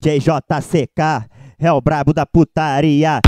JJCK é o brabo da putaria.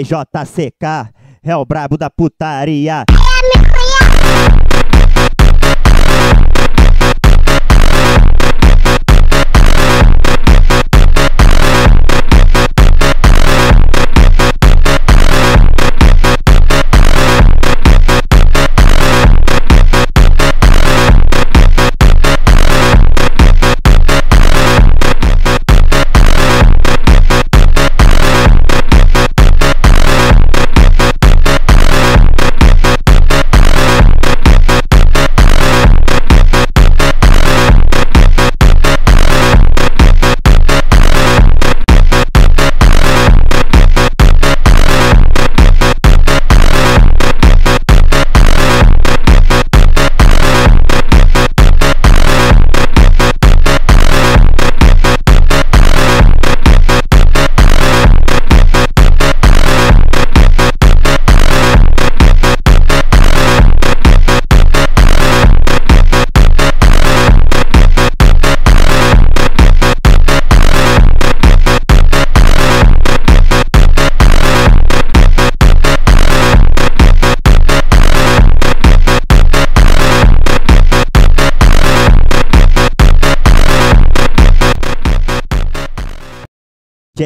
JJCK é o brabo da putaria.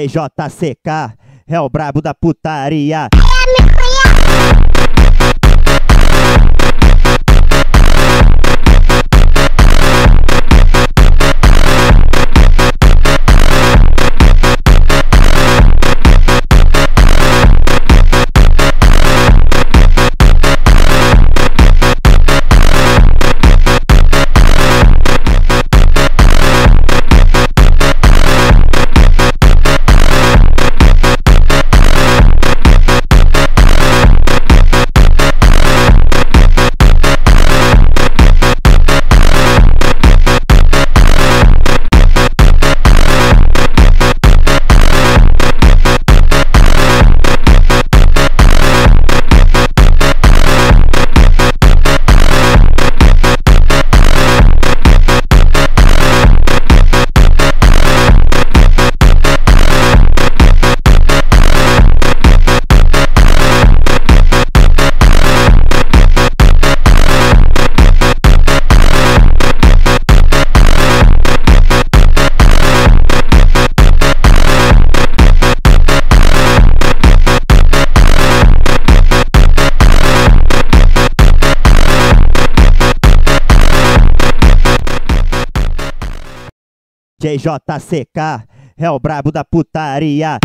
JJCK é o brabo da putaria. JJCK é o brabo da putaria.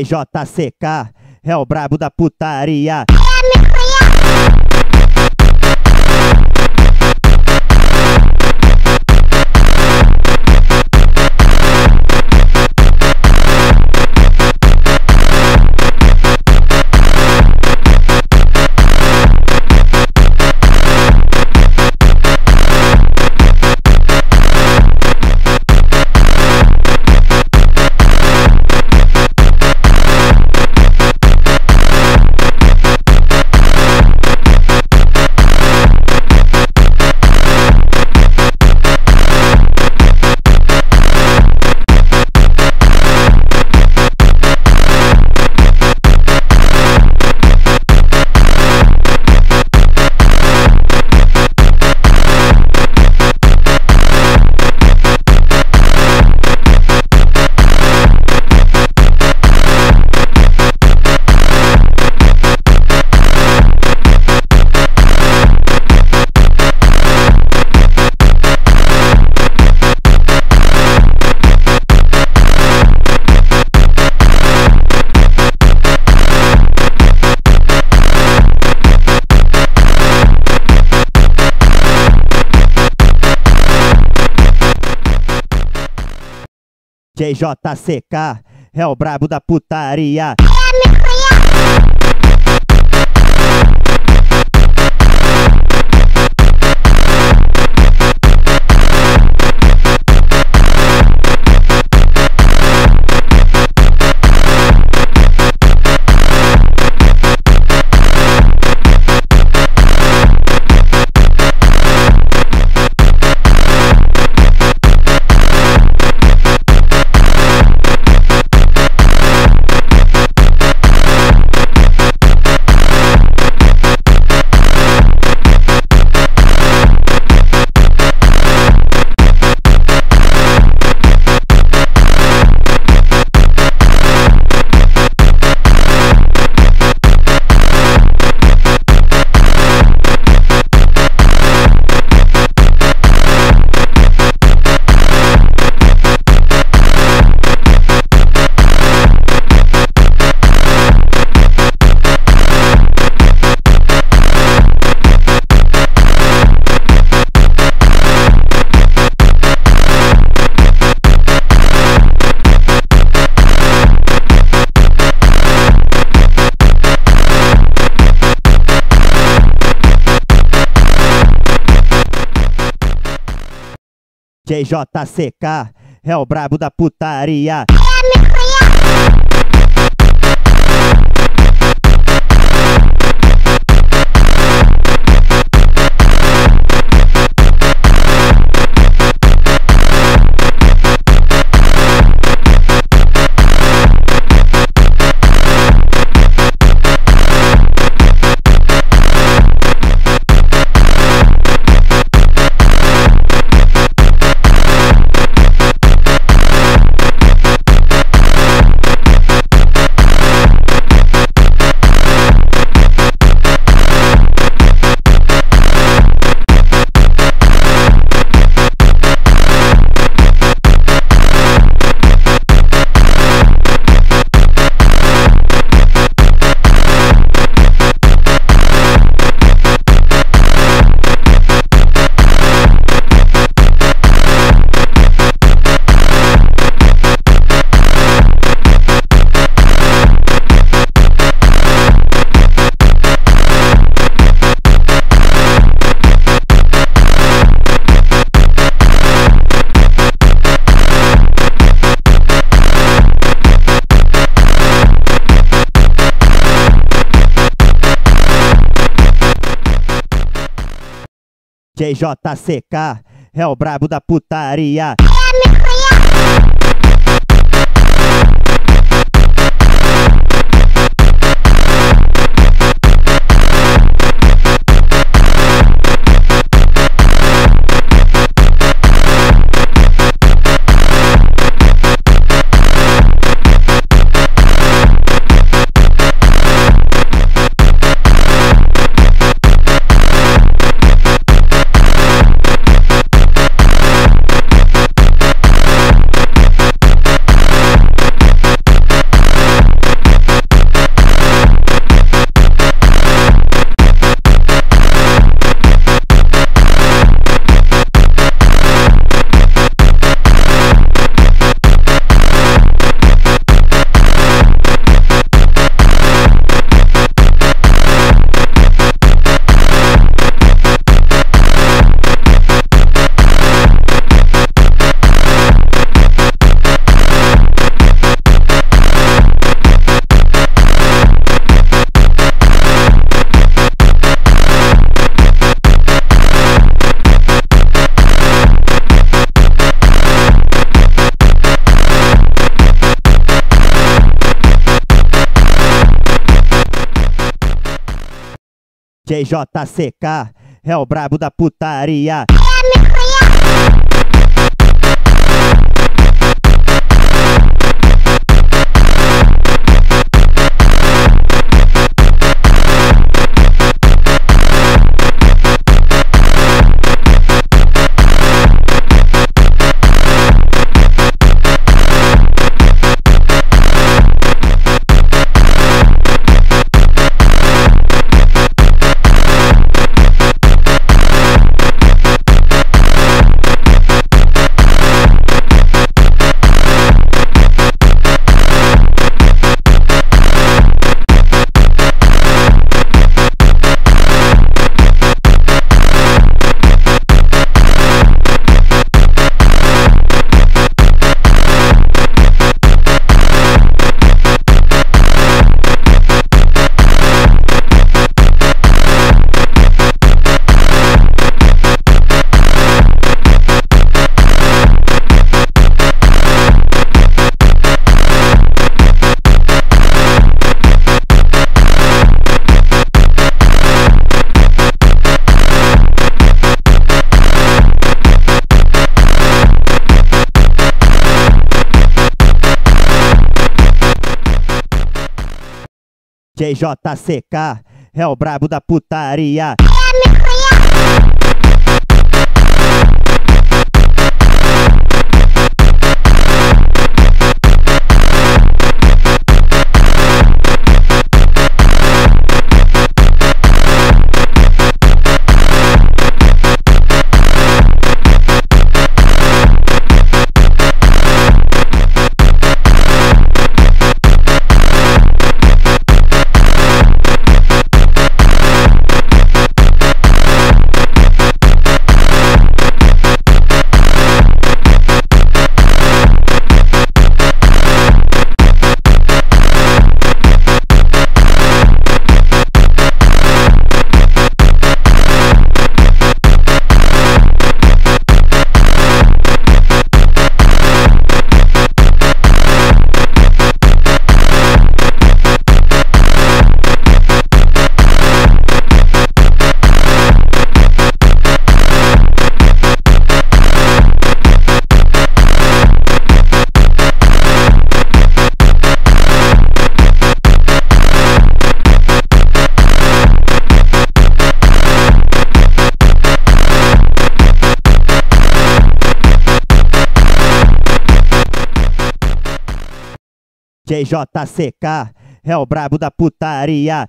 JJCK é o brabo da putaria. JJCK é o brabo da putaria. JJCK é o brabo da putaria. JJCK é o brabo da putaria. JJCK é o brabo da putaria. JJCK é o brabo da putaria. JJCK é o brabo da putaria.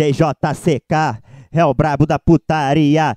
JJCK é o brabo da putaria.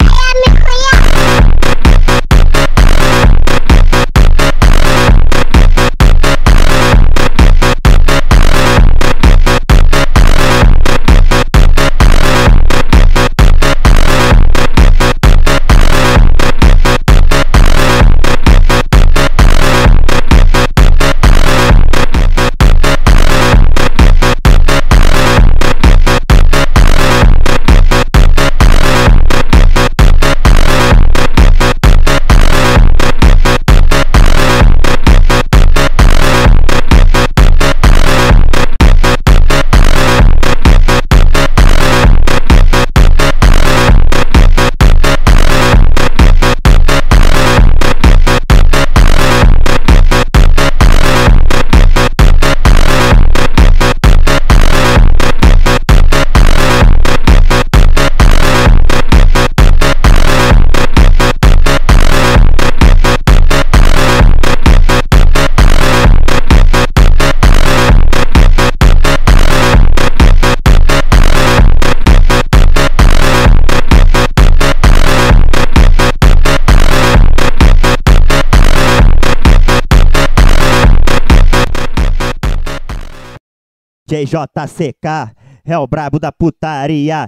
JJCK é o brabo da putaria.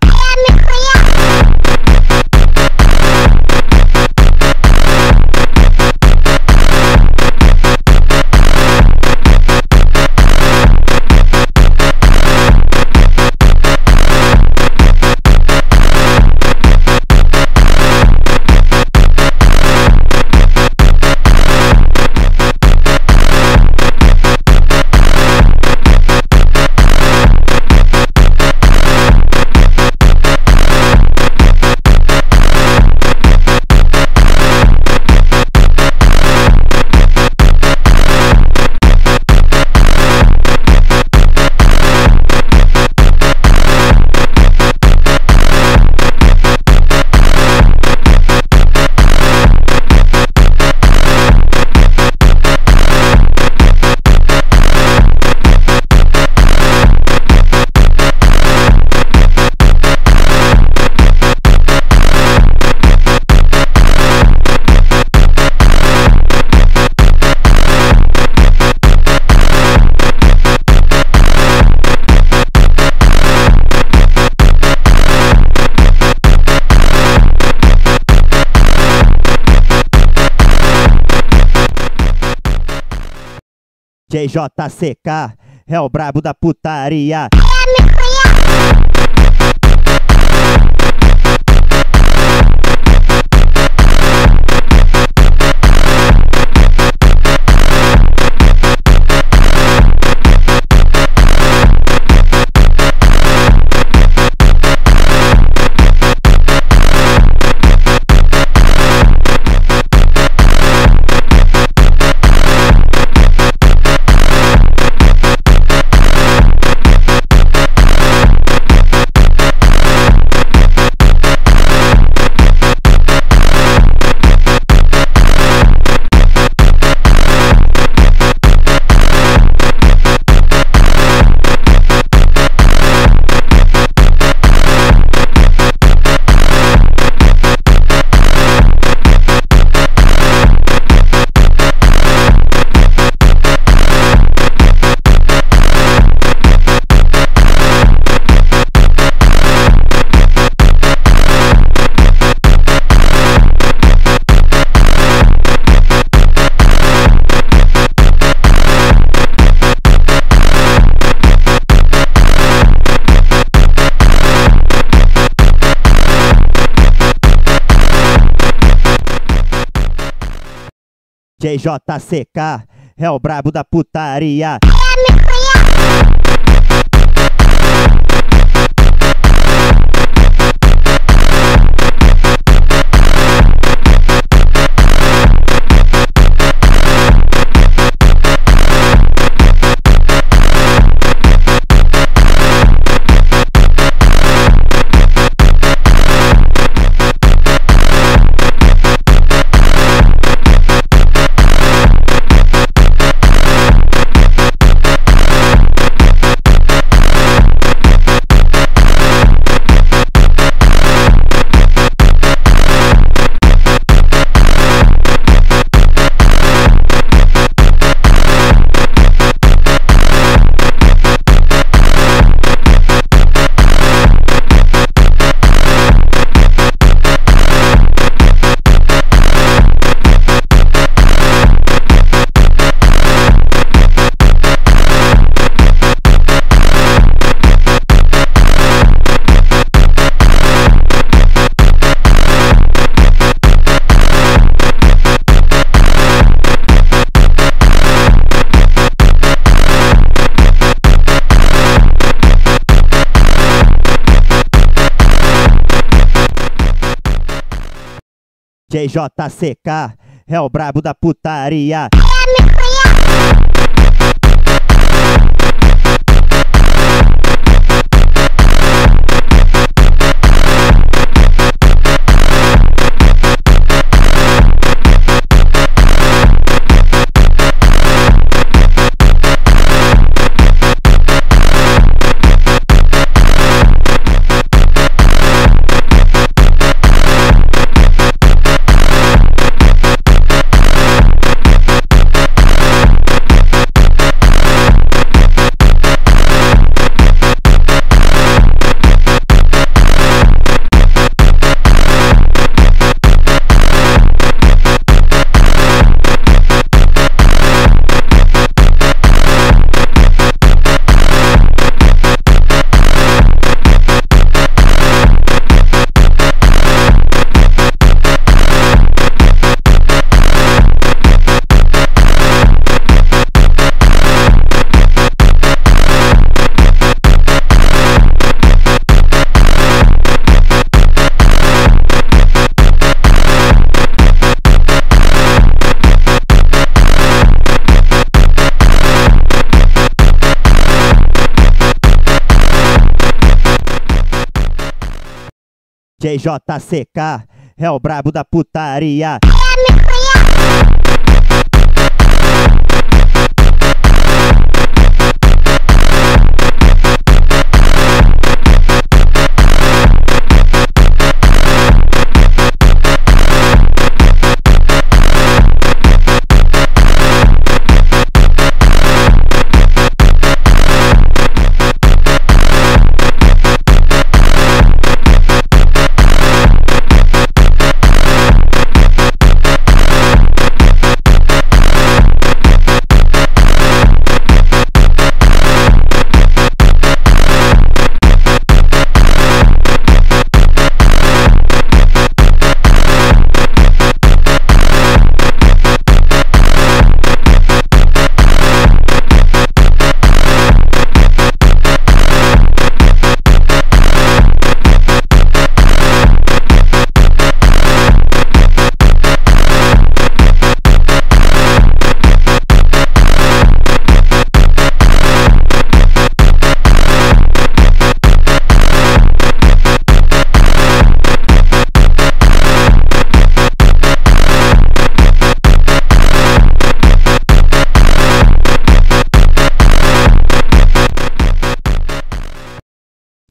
JJCK é o brabo da putaria. JJCK é o brabo da putaria. JJCK é o brabo da putaria. JJCK é o brabo da putaria.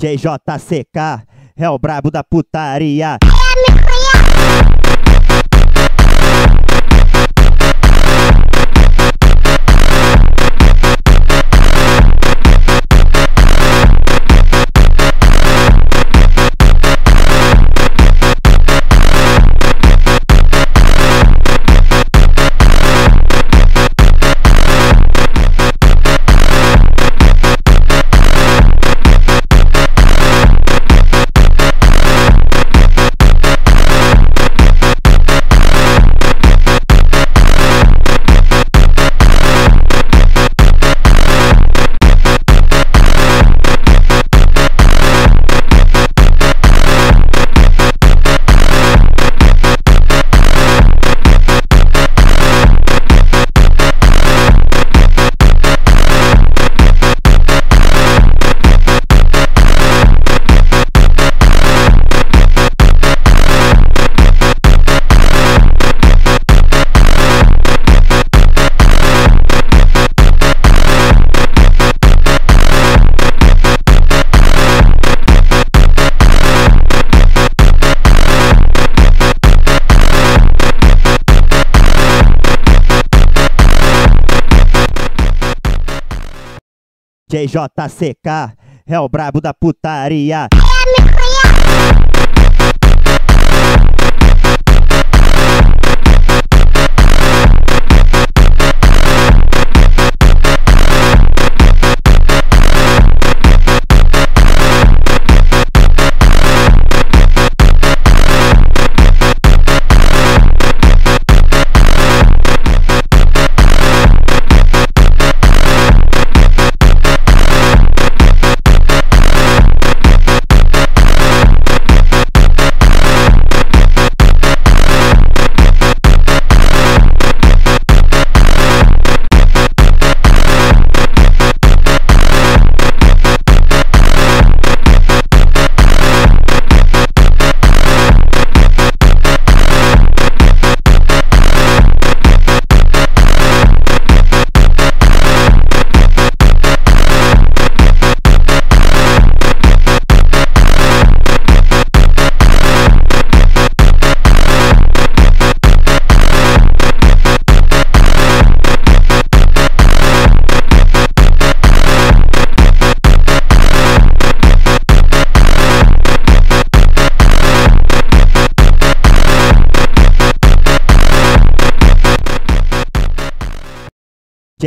JJCK é o brabo da putaria. JJCK é o brabo da putaria.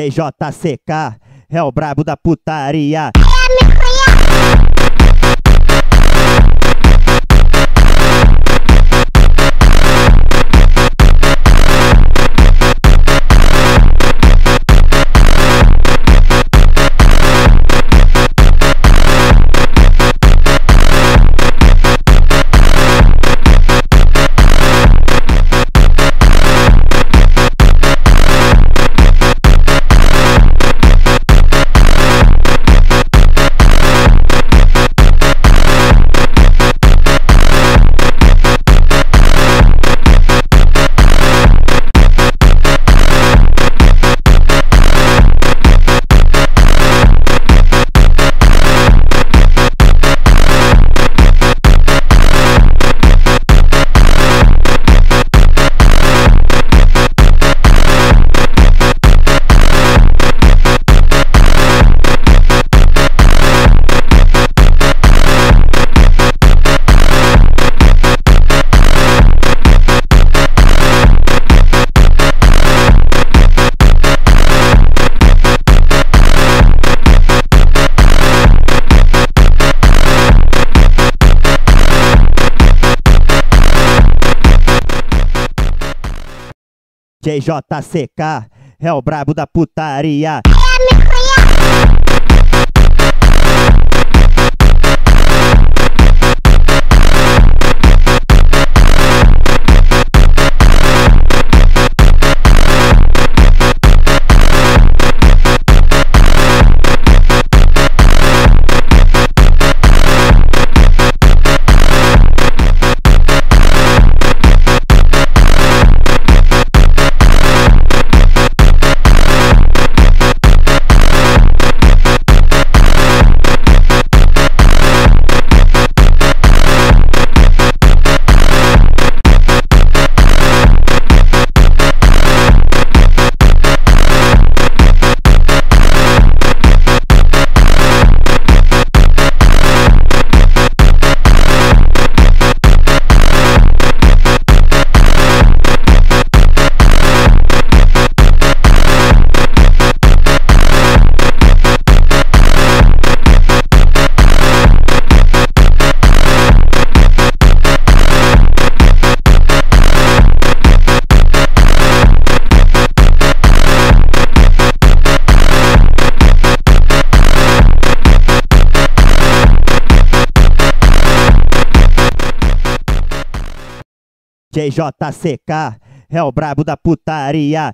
JJCK é o brabo da putaria. JJCK é o brabo da putaria. JJCK é o brabo da putaria.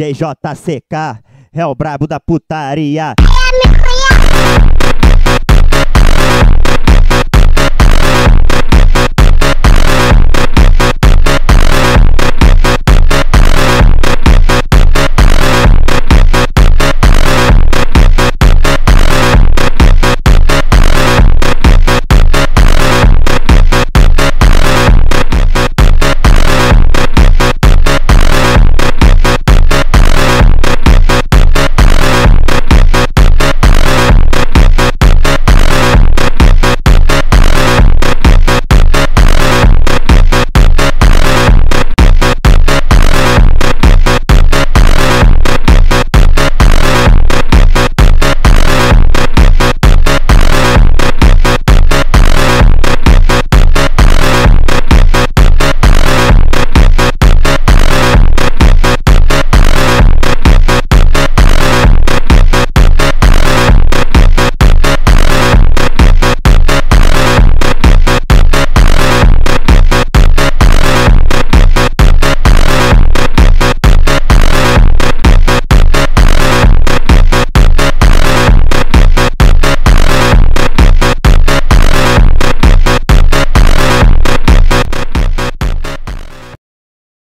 JJCK é o brabo da putaria.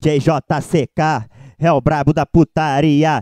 JJCK é o brabo da putaria.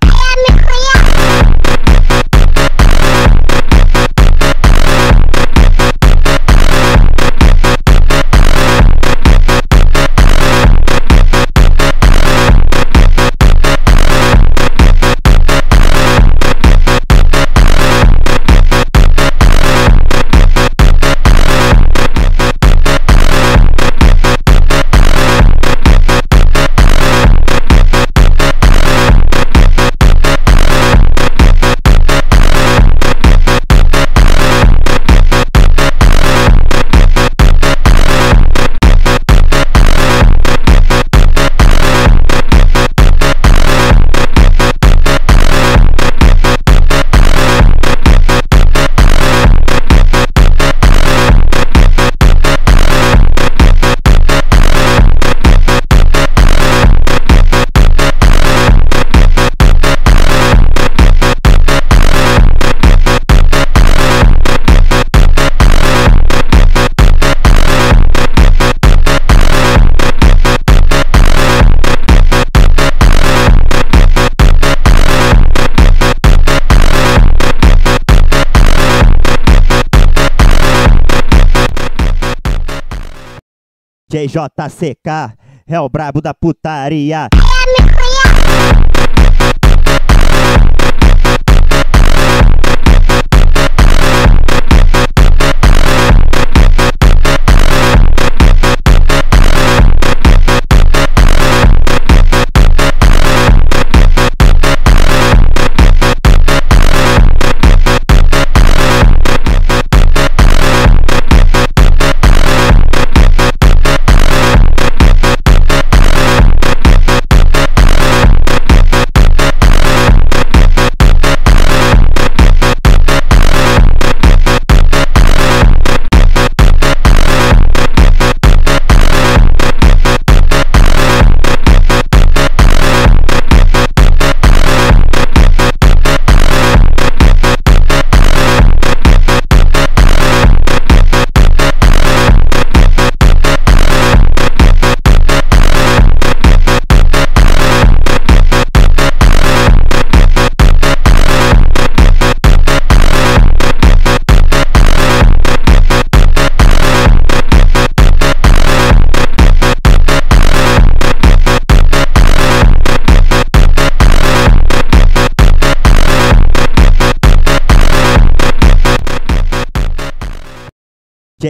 JJCK, é o brabo da putaria.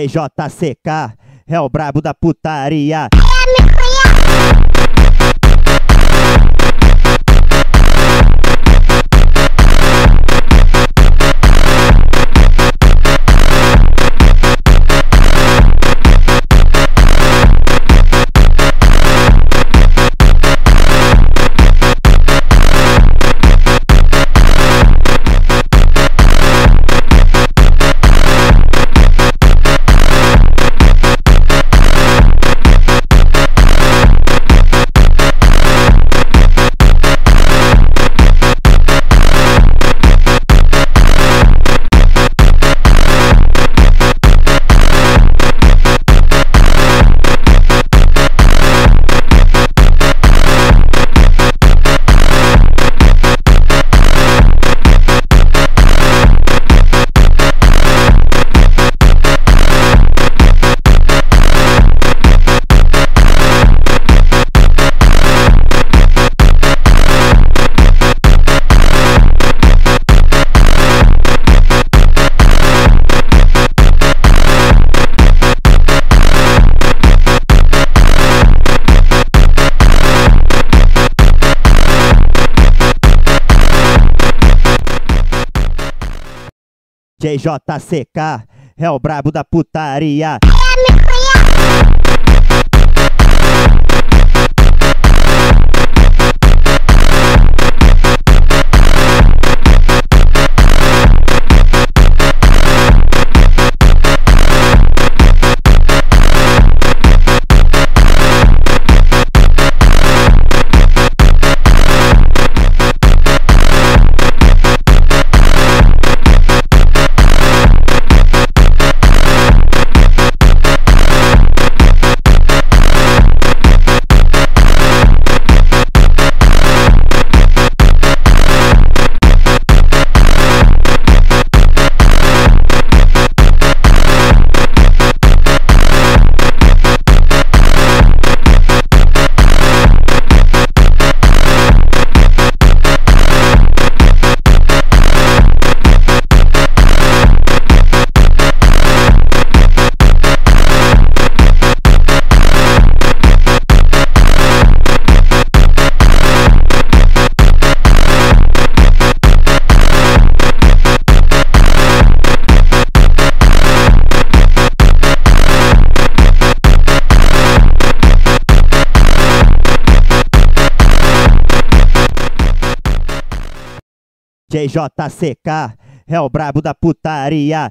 JJCK, é o brabo da putaria. JJCK, é o brabo da putaria. JJCK, é o brabo da putaria.